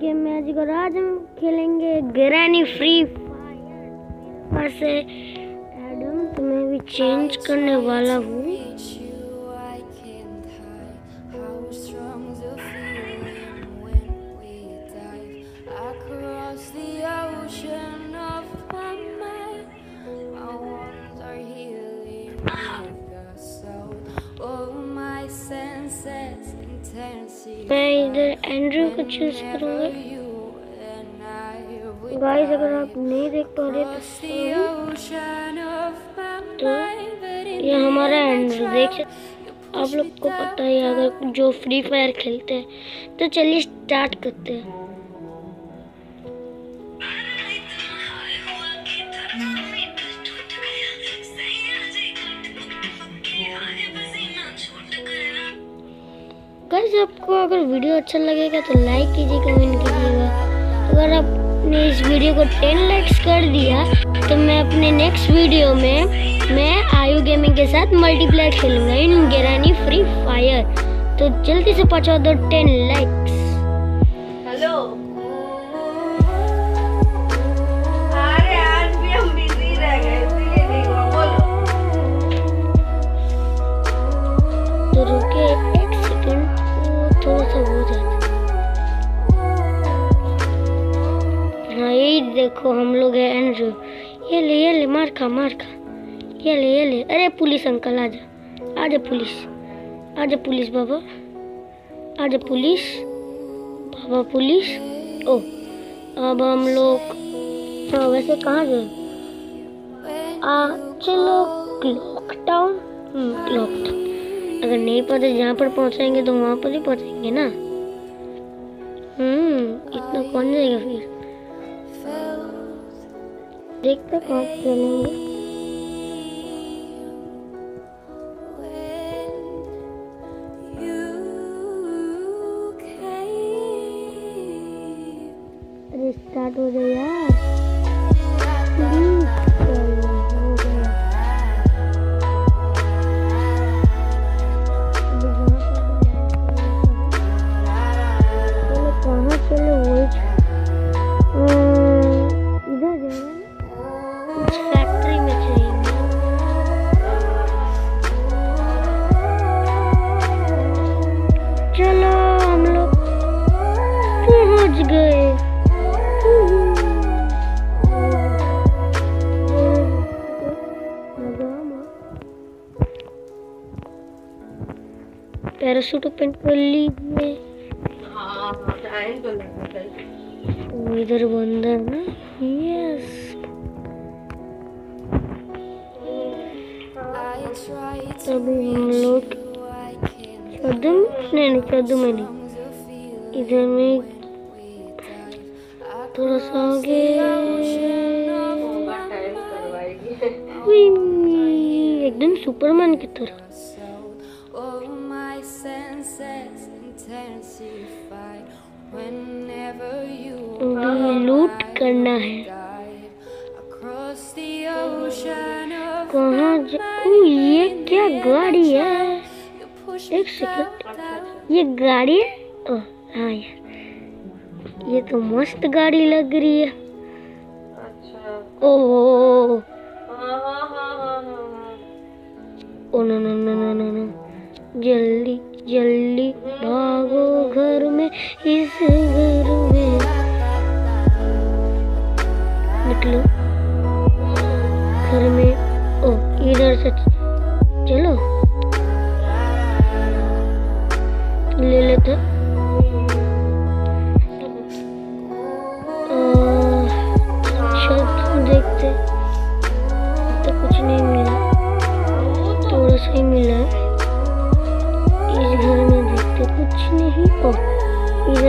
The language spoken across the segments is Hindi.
गेम में आज और आज हम खेलेंगे। ग्रैनी फ्री फायर से, एडम तो मैं भी चेंज करने वाला हूँ। चूज़ करूँगी। गाइस अगर आप नहीं देख पा रहे तो तो ये हमारा एंड्रो देख आप लोग को पता है अगर जो फ्री फायर खेलते हैं तो चलिए स्टार्ट करते हैं। गाइस, आपको अगर वीडियो अच्छा लगेगा तो लाइक कीजिए कमेंट कीजिएगा। अगर आपने इस वीडियो को 10 लाइक्स कर दिया तो मैं अपने नेक्स्ट वीडियो में, मैं आयु गेमिंग के साथ मल्टीप्लेयर खेलूँगा इन गेरानी फ्री फायर तो जल्दी से पहुँचा दो टेन लाइक्स ये ले ये ले। अरे पुलिस, अंकल आजा आजा पुलिस। आ आजा पुलिस, बाबा। आ आजा पुलिस। बाबा पुलिस। ओ, अब हम लोग हाँ वैसे कहाँ गए? आ, चलो क्लॉक टाउन क्लॉक टाउन अगर नहीं पता जहाँ पर पहुँचाएँगे तो वहाँ पर ही पहुँचेंगे ना? हम्म इतना कौन जाएगा फिर? देखते कहाँ चलेंगे पैरासूट ओपन कर ली वो इधर बंदा है ना यस अभी हम लोग कदम नहीं कदम में नहीं इधर में थोड़ा सा आगे एकदम सुपरमैन की तरह लूट करना है। कहाँ जा ये क्या गाड़ी है? एक सेकंड ये गाड़ी है? ओ हाँ यार ये तो मस्त गाड़ी लग रही है। ओ हाँ हाँ हाँ। ओ no no no no no no. जल्दी। जल्दी भागो घर में इस घर में। निकलो। घर में ओ इधर से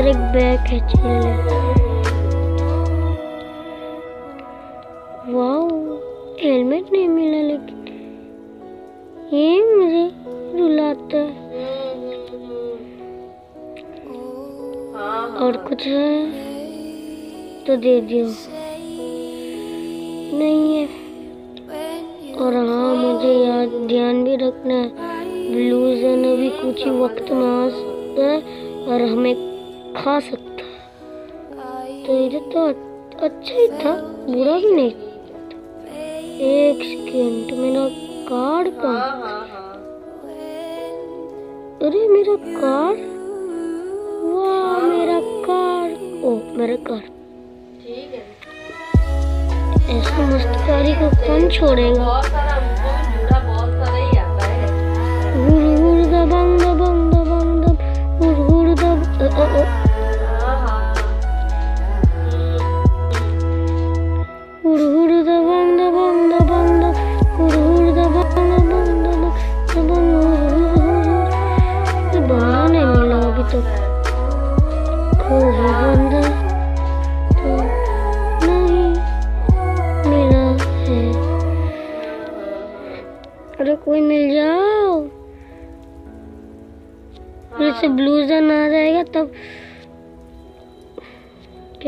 इधर एक बैग है चल वाओ हेलमेट नहीं मिला लेकिन ये मुझे रुलाता है। हाँ और कुछ है तो दे दियो। नहीं है। और हाँ मुझे याद, ध्यान भी रखना है। ब्लूजन अभी कुछ ही वक्त में आ सकता है। और हमें खा सकता। है तो इधर तो अच्छा ही था बुरा भी नहीं। एक सेकेंड मेरा कार्ड हाँ कहाँ? हाँ हाँ अरे मेरा कार वाह मेरा कार ओ मेरा कार है। ऐसा मस्ती को कौन छोड़ेगा?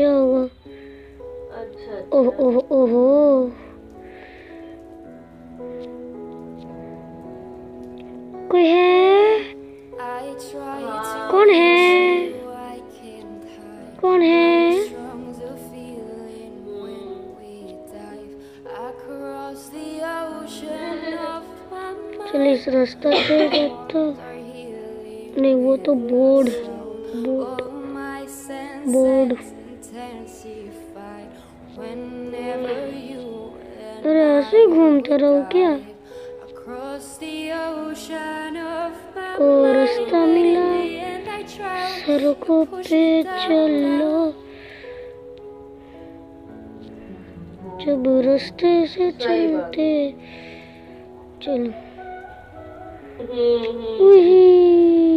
क्या हुआ? अच्छा, अच्छा। ओह ओह नहीं वो तो बोर्ड बोर्ड बोर्ड। अरे ऐसे ही घूमते रहो क्या? ओ रास्ता मिला सड़कों पे चलो। जब रास्ते से चलते चलो। हम्म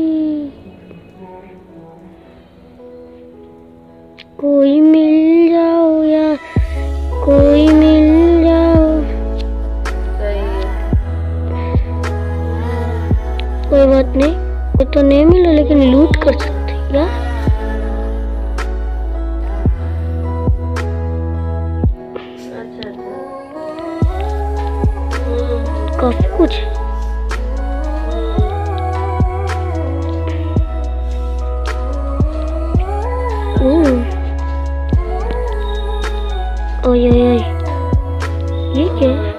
कोई बात नहीं। ये तो नहीं मिला, लेकिन लूट कर सकते हम्म काफ़ी कुछ है। ओए ओए ये क्या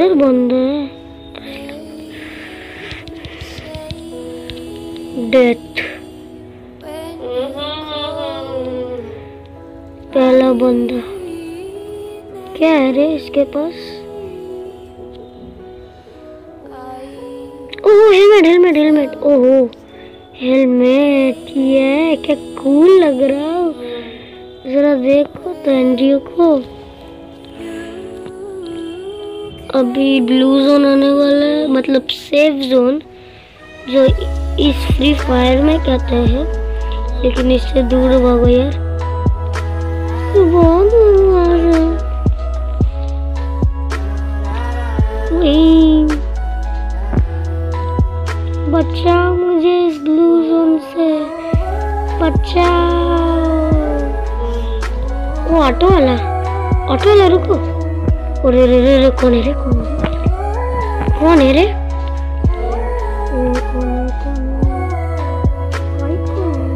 इधर बंद है डेथ पहला बंदा क्या है रे इसके पास ओह हेलमेट हेलमेट हेलमेट ओहो हेलमेट ये क्या कूल लग रहा है जरा देखो तो एनजीओ को अभी ब्लू जोन आने वाला है मतलब सेफ़ जोन जो इस फ्री फायर में कहते हैं, लेकिन इससे दूर भागो यार बचाओ मुझे इस ब्लू जोन से बचाओ वो ऑटो वाला ऑटो वाला, रुको। अरे रे रे रे कौन है रे कौन है? कौन है रे ओ, कौन है, कौन है? भाई कौन है?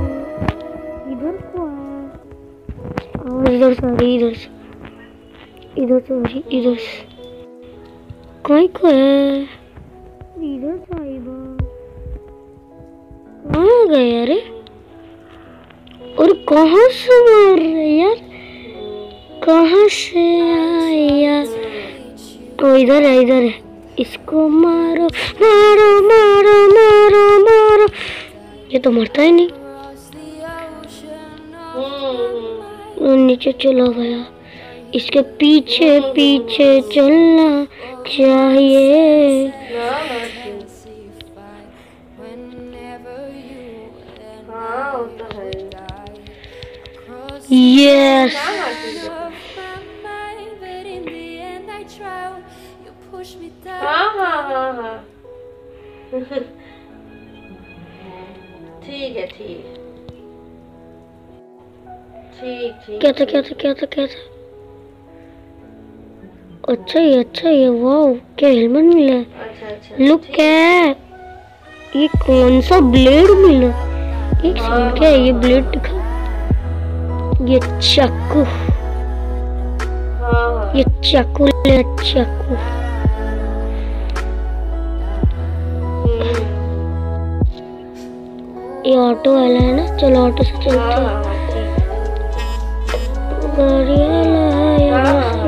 इधर कौन है? और इधर से आ रही इधर से इधर से आ रही इधर से कोई को है इधर से आई बा कहाँ गए अरे और कहाँ से मार रहे यार कहाँ से यार ओ इधर है इधर है। इसको मारो मारो मारो मारो मारो। ये तो मरता ही नहीं। वो नीचे चला गया। इसके पीछे पीछे चलना चाहिए। हाँ तो यस हाँ हाँ हाँ हाँ। ठीक है ठीक। है ठीक ठीक क्या था क्या था क्या था क्या था? अच्छा ये अच्छा ये वाओ क्या हेलमेट मिला है? अच्छा अच्छा लुक क्या है। ये कौन सा ब्लेड मिला? एक सेकंड क्या है ये ब्लेड दिखा। ये चाकू। हाँ हाँ। ये चाकू ले चाकू। ये ऑटो वाला है ना? चलो ऑटो से चलते हैं। गाड़ी वाला है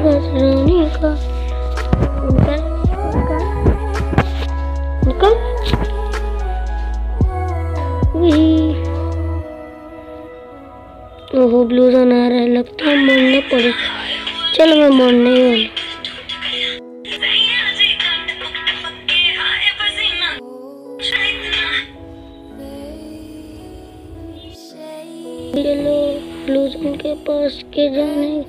बस रानी का। ब्लू रन आ रहा है, लगता है मरना पड़ेगा चलो मैं मरने ही। वाला ब्लू रन के पास के जाने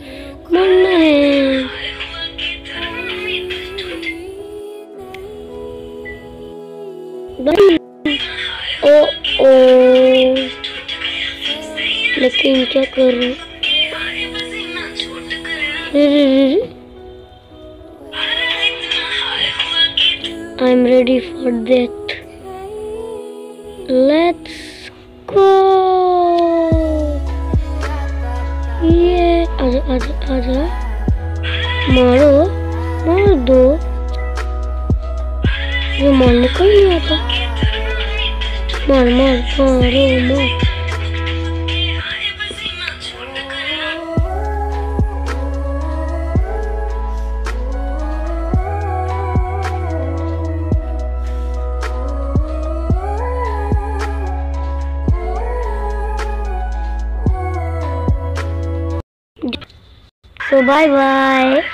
ओ ओ। लेकिन क्या कर? रहे आई एम रेडी आजा आजा आजा मारो मार दो ये मारने का ही Bye bye.